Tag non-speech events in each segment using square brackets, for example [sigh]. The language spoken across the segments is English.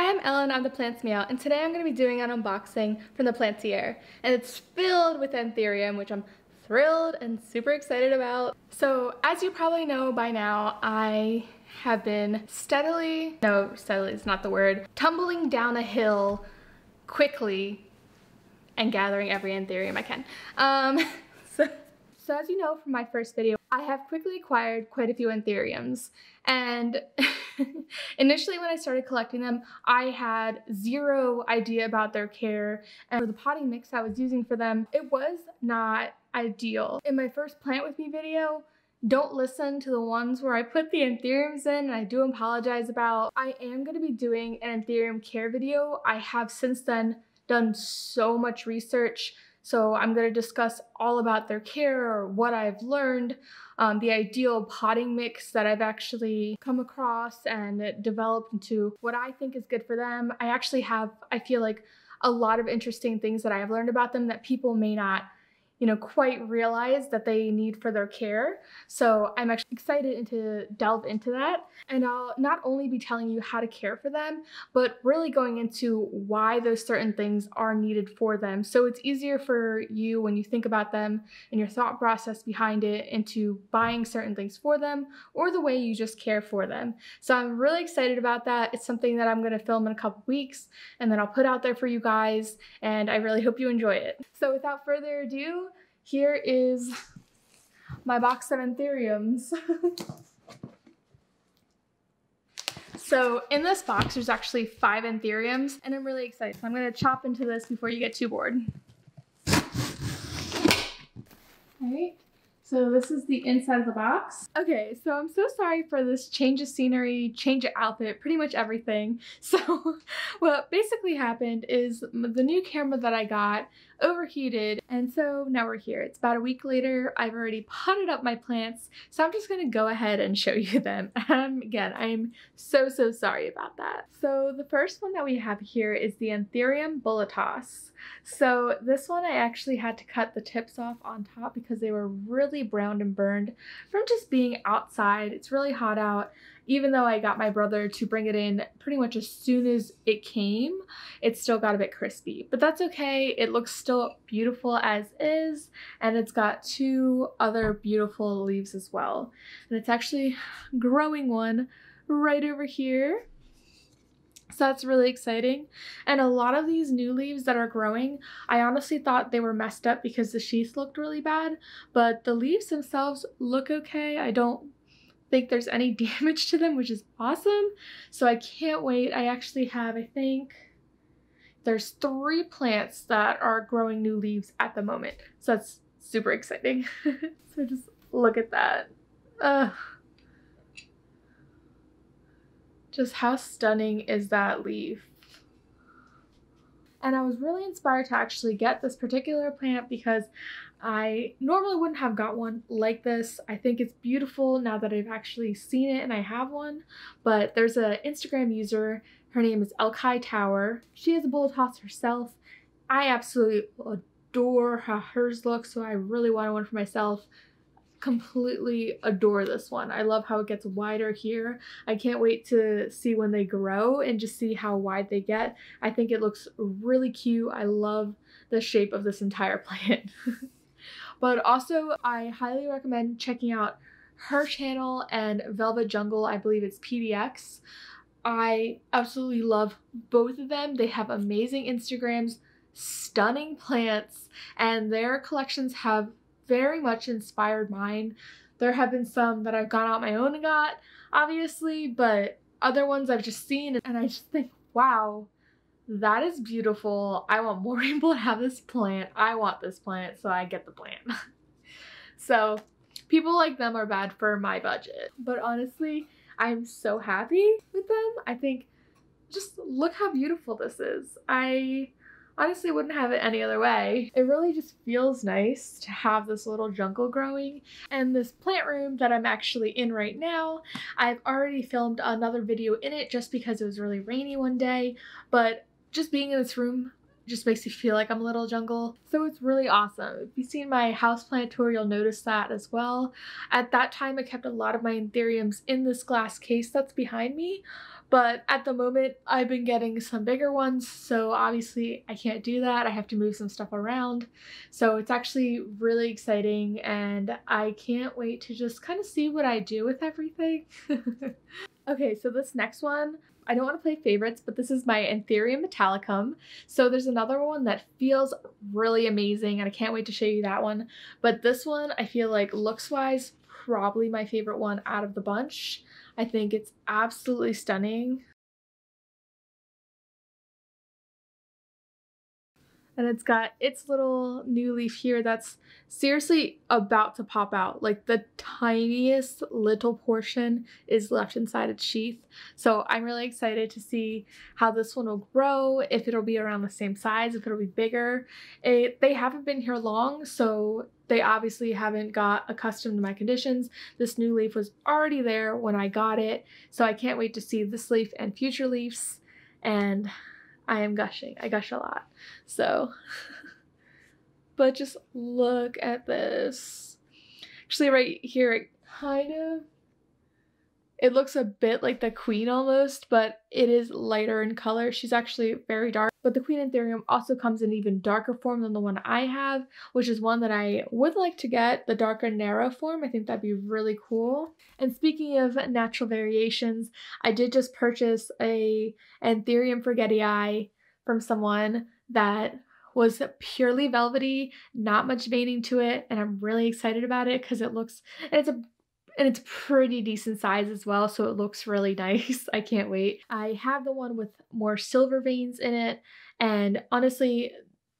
Hi, I'm Ellen, I'm the Plants Meow, and today I'm going to be doing an unboxing from the Plantier. And it's filled with Anthurium, which I'm thrilled and super excited about. So, as you probably know by now, I have been steadily, no, steadily is not the word, tumbling down a hill quickly and gathering every Anthurium I can. Um, [laughs] so, so as you know from my first video, I have quickly acquired quite a few Anthuriums. And [laughs] initially when I started collecting them, I had zero idea about their care. And for the potting mix I was using for them, it was not ideal. In my first Plant With Me video, don't listen to the ones where I put the anthuriums in and I do apologize about. I am going to be doing an anthurium care video. I have since then done so much research so I'm going to discuss all about their care or what I've learned, um, the ideal potting mix that I've actually come across and developed into what I think is good for them. I actually have, I feel like, a lot of interesting things that I have learned about them that people may not you know, quite realize that they need for their care. So I'm actually excited to delve into that. And I'll not only be telling you how to care for them, but really going into why those certain things are needed for them. So it's easier for you when you think about them and your thought process behind it into buying certain things for them or the way you just care for them. So I'm really excited about that. It's something that I'm going to film in a couple weeks and then I'll put out there for you guys. And I really hope you enjoy it. So without further ado, here is my box of anthuriums. [laughs] so in this box, there's actually five anthuriums, and I'm really excited. So I'm gonna chop into this before you get too bored. All right. So this is the inside of the box. Okay, so I'm so sorry for this change of scenery, change of outfit, pretty much everything. [laughs] So what basically happened is the new camera that I got overheated and so now we're here. It's about a week later. I've already potted up my plants so I'm just to go ahead and show you [laughs] them. Um, again, I'm so so sorry about that. So the first one that we have here is the Anthurium bullatus. So this one I actually had to cut the tips off on top because they were really browned and burned from just being outside. It's really hot out even though I got my brother to bring it in pretty much as soon as it came, it still got a bit crispy. But that's okay. It looks still beautiful as is, and it's got two other beautiful leaves as well. And it's actually growing one right over here. So that's really exciting. And a lot of these new leaves that are growing, I honestly thought they were messed up because the sheath looked really bad, but the leaves themselves look okay. I don't think there's any [laughs] damage to them, which is awesome. So I can't wait. I actually have, I think, there's three plants that are growing new leaves at the moment. So that's super exciting. [laughs] so just look at that. Ugh. Just how stunning is that leaf? And I was really inspired to actually get this particular plant because I normally wouldn't have got one like this. I think it's beautiful now that I've actually seen it and I have one. But there's an Instagram user, her name is Elkai Tower. She is a bullatus herself. I absolutely adore how hers looks, so I really wanted one for myself completely adore this one. I love how it gets wider here. I can't wait to see when they grow and just see how wide they get. I think it looks really cute. I love the shape of this entire [laughs] plant. but also, I highly recommend checking out her channel and Velvet Jungle, I believe it's PDX. I absolutely love both of them. They have amazing Instagrams, stunning plants, and their collections have very much inspired mine. There have been some that I've gone out my own and got, obviously, but other ones I've just seen and I just think, wow, that is beautiful. I want more [laughs] people to have this plant. I want this plant, so I get the plant. [laughs] so people like them are bad for my budget. But honestly, I'm so happy with them. I think just look how beautiful this is. I honestly wouldn't have it any other way. It really just feels nice to have this little jungle growing. And this plant room that I'm actually in right now, I've already filmed another video in it just because it was really rainy one day, but just being in this room just makes me feel like I'm a little jungle. So it's really awesome. If you've seen my houseplant tour, you'll notice that as well. At that time, I kept a lot of my anthuriums in this glass case that's behind me. But at the moment, I've been getting some bigger ones, so obviously I can't do that. I have to move some stuff around. So it's actually really exciting, and I can't wait to just kind of see what I do with everything. [laughs] okay, so this next one, I don't want to play favorites, but this is my Anthurium metallicum. So there's another one that feels really amazing, and I can't wait to show you that one. But this one, I feel like looks-wise, probably my favorite one out of the bunch. I think it's absolutely stunning. And it's got its little new leaf here that's seriously about to pop out. Like the tiniest little portion is left inside its sheath. So I'm really excited to see how this one will grow, if it'll be around the same size, if it'll be bigger. It, they haven't been here long, so they obviously haven't got accustomed to my conditions. This new leaf was already there when I got it, so I can't wait to see this leaf and future leaves. And I am gushing. I gush a lot. So, [laughs] but just look at this. Actually, right here, it kind of, it looks a bit like the queen almost, but it is lighter in color. She's actually very dark. But the queen anthurium also comes in even darker form than the one I have, which is one that I would like to get, the darker narrow form. I think that'd be really cool. And speaking of natural variations, I did just purchase a Anthurium forgetii from someone that was purely velvety, not much veining to it, and I'm really excited about it because it looks and it's a and it's pretty decent size as well, so it looks really [laughs] nice. I can't wait. I have the one with more silver veins in it, and honestly,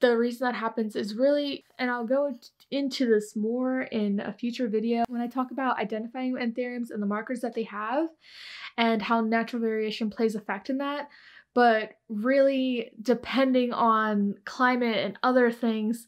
the reason that happens is really, and I'll go into this more in a future video when I talk about identifying anthuriums and the markers that they have and how natural variation plays effect in that but really depending on climate and other things,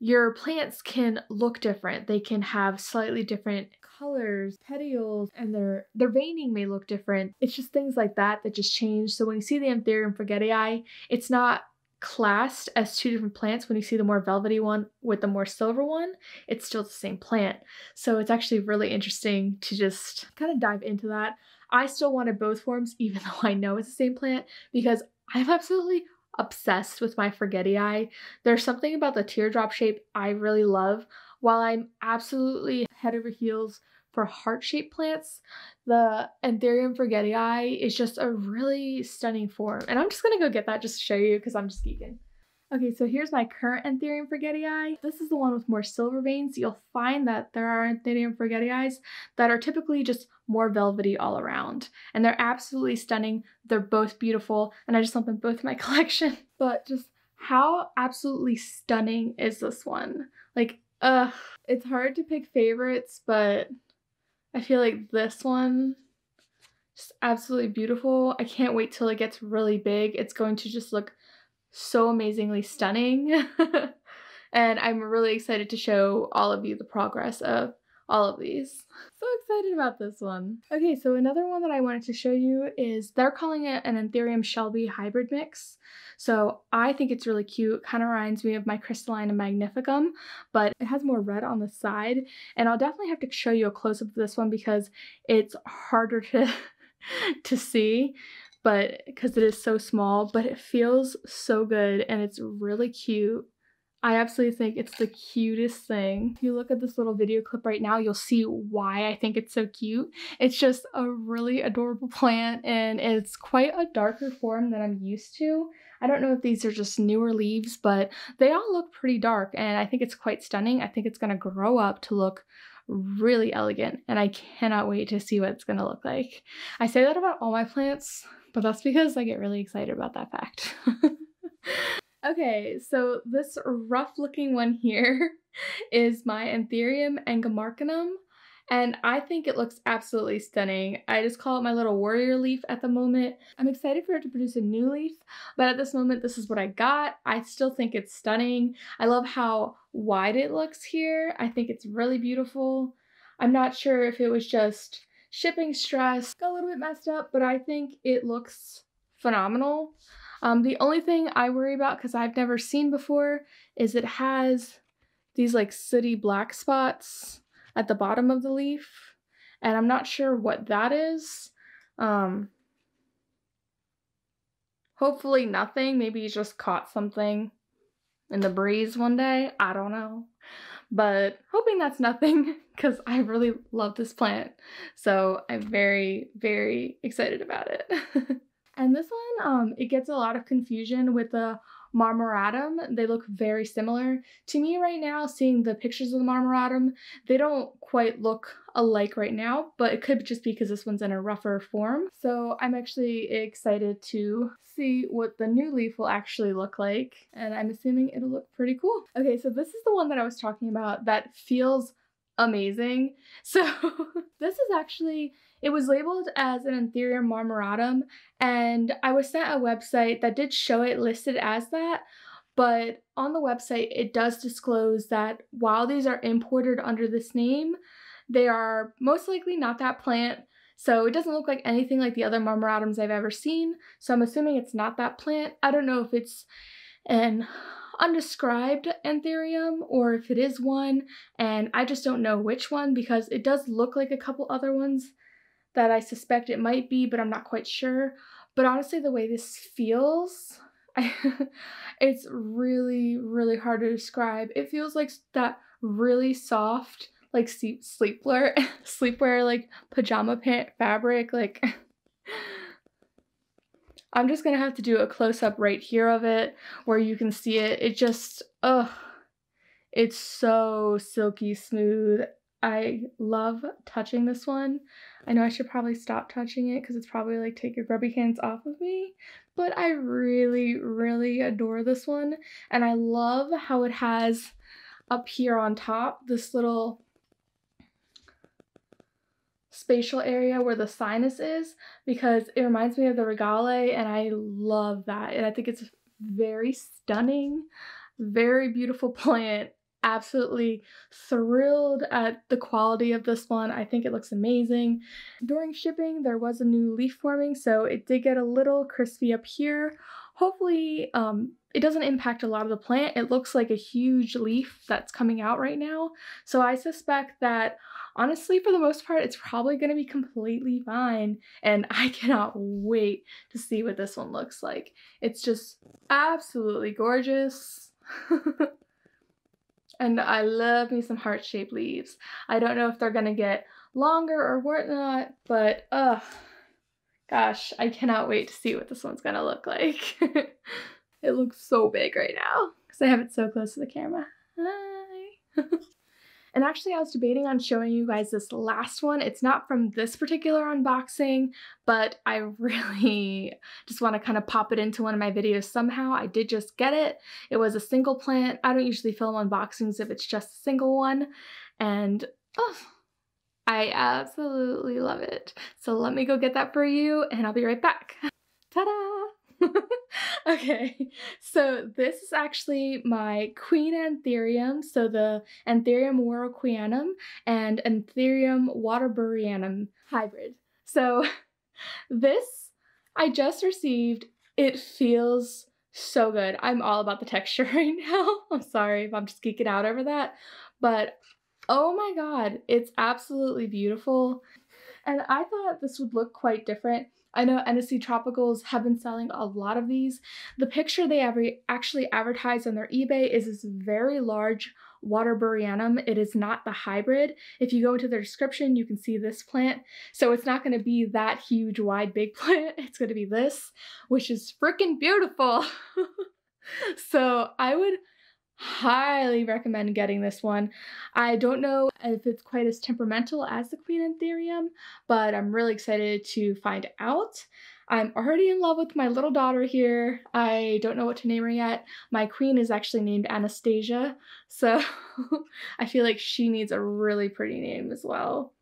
your plants can look different. They can have slightly different colors, petioles, and their their veining may look different. It's just things like that that just change. So when you see the Anthurium forgetii, it's not classed as two different plants when you see the more velvety one with the more silver one it's still the same plant so it's actually really interesting to just kind of dive into that I still wanted both forms, [laughs] even though I know it's the same plant, because I'm absolutely obsessed with my forgetii. There's something about the teardrop shape I really love. While I'm absolutely head over heels for heart-shaped plants, the Anthurium forgetii is just a really stunning form. And I'm just gonna go get that just to show you because I'm just geeking. Okay, so here's my current Anthurium forgetii. This is the one with more silver veins. You'll find that there are Anthurium forgetii that are typically just more velvety all around. And they're absolutely stunning. They're both beautiful, and I just want them both in my [laughs] collection. But just how absolutely stunning is this one? Like, uh, it's hard to pick favorites, but I feel like this one just absolutely beautiful. I can't wait till it gets really big. It's going to just look so amazingly stunning. [laughs] and I'm really excited to show all of you the progress of all of these. [laughs] So excited about this one. Okay, so another one that I wanted to show you is they're calling it an Anthurium Shelby hybrid mix. So I think it's really cute. Kind of reminds me of my Crystallinum Magnificum, but it has more red on the side. And I'll definitely have to show you a close-up of this one because it's harder to [laughs] to see but because it is so small, but it feels so good and it's really cute. I absolutely think it's the cutest thing. If you look at this little video clip right now, you'll see why I think it's so cute. It's just a really adorable plant and it's quite a darker form than I'm used to. I don't know if these are just newer leaves, but they all look pretty dark and I think it's quite stunning. I think it's going to grow up to look really elegant and I cannot wait to see what it's going to look like. I say that about all my plants, but that's because I get really excited about that fact. [laughs] okay, so this rough looking one here [laughs] is my Anthurium angamarcanum. And I think it looks absolutely stunning. I just call it my little warrior leaf at the moment. I'm excited for it to produce a new leaf, but at this moment, this is what I got. I still think it's stunning. I love how wide it looks here. I think it's really beautiful. I'm not sure if it was just shipping stress got a little bit messed up, but I think it looks phenomenal. Um, the only thing I worry about, because I've never seen before, is it has these like sooty black spots at the bottom of the leaf. And I'm not sure what that is. Um, hopefully nothing. Maybe he just caught something in the breeze one day. I don't know. But hoping that's nothing [laughs] because I really love this plant. So I'm very, very excited about it. [laughs] and this one, um, it gets a lot of confusion with the marmoratum. They look very similar. To me right now, seeing the pictures of the marmoratum, they don't quite look alike right now, but it could just be because this one's in a rougher form. So I'm actually excited to see what the new leaf will actually look like, and I'm assuming it'll look pretty cool. Okay, so this is the one that I was talking about that feels amazing. So [laughs] this is actually it was labeled as an Anthurium marmoratum, and I was sent a website that did show it listed as that, but on the website it does disclose that while these are imported under this name, they are most likely not that plant, so it doesn't look like anything like the other marmoratums I've ever seen, so I'm assuming it's not that plant. I don't know if it's an undescribed anthurium or if it is one, and I just don't know which one because it does look like a couple other ones that I suspect it might be, but I'm not quite sure. But honestly, the way this feels, I, [laughs] it's really, really hard to describe. It feels like that really soft, like sleep sleepwear, [laughs] sleepwear, like pajama pant fabric. Like, [laughs] I'm just gonna have to do a close up right here of it where you can see it. It just, ugh, it's so silky smooth. I love touching this one. I know I should probably stop touching it because it's probably like take your grubby hands off of me, but I really, really adore this one. And I love how it has up here on top this little spatial area where the sinus is because it reminds me of the regale and I love that. And I think it's very stunning, very beautiful [laughs] plant absolutely thrilled at the quality of this one. I think it looks amazing. During shipping, there was a new leaf forming, so it did get a little crispy up here. Hopefully, um, it doesn't impact a lot of the plant. It looks like a huge leaf that's coming out right now. So I suspect that honestly, for the most part, it's probably going to be completely fine. And I [laughs] cannot wait to see what this one looks like. It's just absolutely gorgeous. [laughs] And I love me some heart-shaped leaves. I don't know if they're gonna get longer or whatnot, but ugh, gosh, I cannot wait to see what this one's gonna look like. [laughs] it looks so big right now because I have it so close to the camera. Hi. [laughs] And actually, I was debating on showing you guys this last one. It's not from this particular unboxing, but I [laughs] really just want to kind of pop it into one of my videos somehow. I did just get it. It was a single plant. I don't usually film unboxings if it's just a single one. And oh, I absolutely love it. So let me go get that for you and I'll be right back. Ta-da! [laughs] okay, so this is actually my queen anthurium, so the Anthurium warocqueanum and Anthurium waterburyanum hybrid. So [laughs] this I just received. It feels so good. I'm all about the texture [laughs] right now. I'm sorry if I'm just geeking out over that, but oh my god, it's absolutely beautiful. And I thought this would look quite different I know NSE Tropicals have been selling a lot of these. The picture they actually advertise on their eBay is this very large waterburyanum. It is not the hybrid. If you go into their description, you can see this plant. So it's not going to be that huge, wide, big [laughs] plant. It's going to be this, which is freaking beautiful. [laughs] so I would highly recommend getting this one. I don't know if it's quite as temperamental as the Queen Anthurium, but I'm really excited to find out. I'm already in love with my little daughter here. I don't know what to name her yet. My queen is actually named Anastasia, so [laughs] I feel like she needs a really pretty name as well.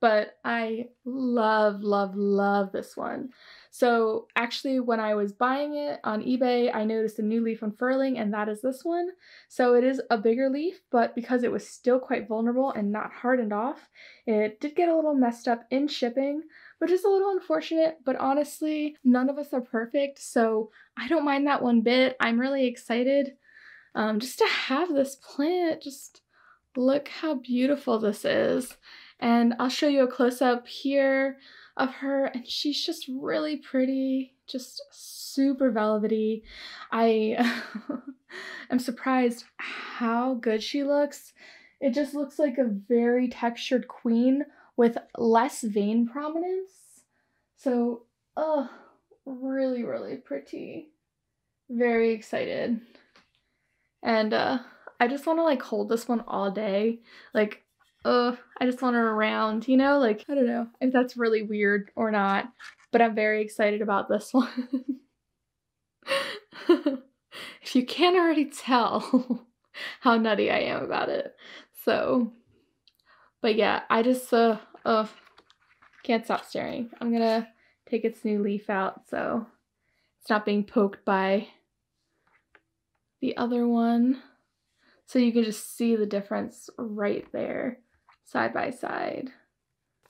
But I love, love, love this one. So actually when I was buying it on eBay, I noticed a new leaf unfurling and that is this one. So it is a bigger leaf, but because it was still quite vulnerable and not hardened off, it did get a little messed up in shipping, which is a little unfortunate, but honestly, none of us are perfect, so I don't mind that one bit. I'm really excited um, just to have this plant. Just look how beautiful this is. And I'll show you a close up here of her, and she's just really pretty, just super velvety. I [laughs] am surprised how good she looks. It just looks like a very textured queen with less vein prominence. So, oh, really, really pretty. Very excited. And uh, I just want to like hold this one all day. Like, uh, I just want her around, you know? Like, I don't know if that's really weird or not, but I'm very excited about this [laughs] one. if you can't already tell [laughs] how nutty I am about it. So, but yeah, I just, uh, uh, can't stop staring. I'm gonna take its new leaf out so it's not being poked by the other one. So you can just see the difference right there, side by side.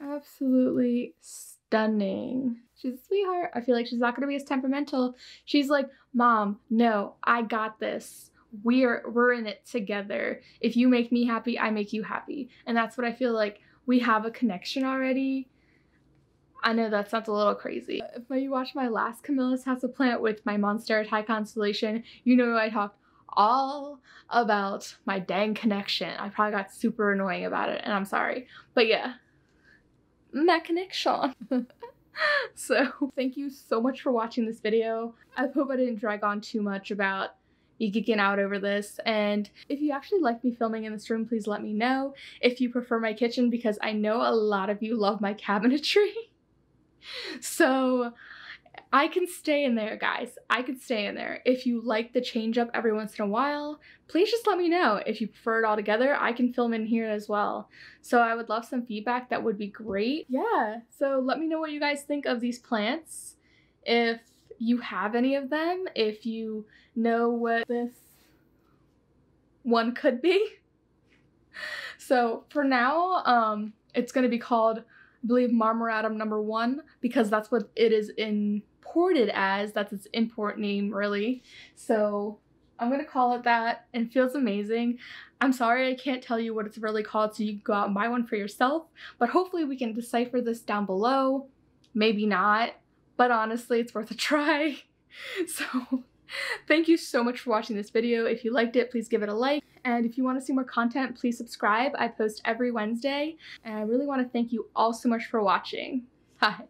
Absolutely stunning. She's a sweetheart. I feel like she's not gonna be as temperamental. She's like, Mom, no, I got this. We're we're in it together. If you make me happy, I make you happy. And that's what I feel like we have a connection already. I know that sounds a little crazy. If you watched my last Camilla's House of Plant with my Monstera Thai Constellation, you know I talked all about my dang connection. I probably got super annoying about it and I'm sorry. But yeah, that connection. [laughs] so thank you so much for watching this video. I hope I didn't drag on too much about me geeking out over this. And if you actually like me filming in this room, please let me know. If you prefer my kitchen, because I know a lot of you love my cabinetry. [laughs] so I can stay in there, guys. I can stay in there. If you like the change up every once in a while, please just let me know. If you prefer it all together, I can film in here as well. So I would love some feedback. That would be great. Yeah, so let me know what you guys think of these plants. If you have any of them, if you know what this one could be. [laughs] So for now, um, it's going to be called, I believe, Marmoratum number one because that's what it is imported as. That's its import name, really. So I'm to call it that and feels amazing. I'm sorry I can't tell you what it's really called so you can go out and buy one for yourself, but hopefully we can decipher this down below. Maybe not, but honestly, it's worth a try. [laughs] So thank you so much for watching this video. If you liked it, please give it a like. And if you want to see more content, please subscribe. I post every Wednesday. And I really want to thank you all so much for watching. [laughs] Hi.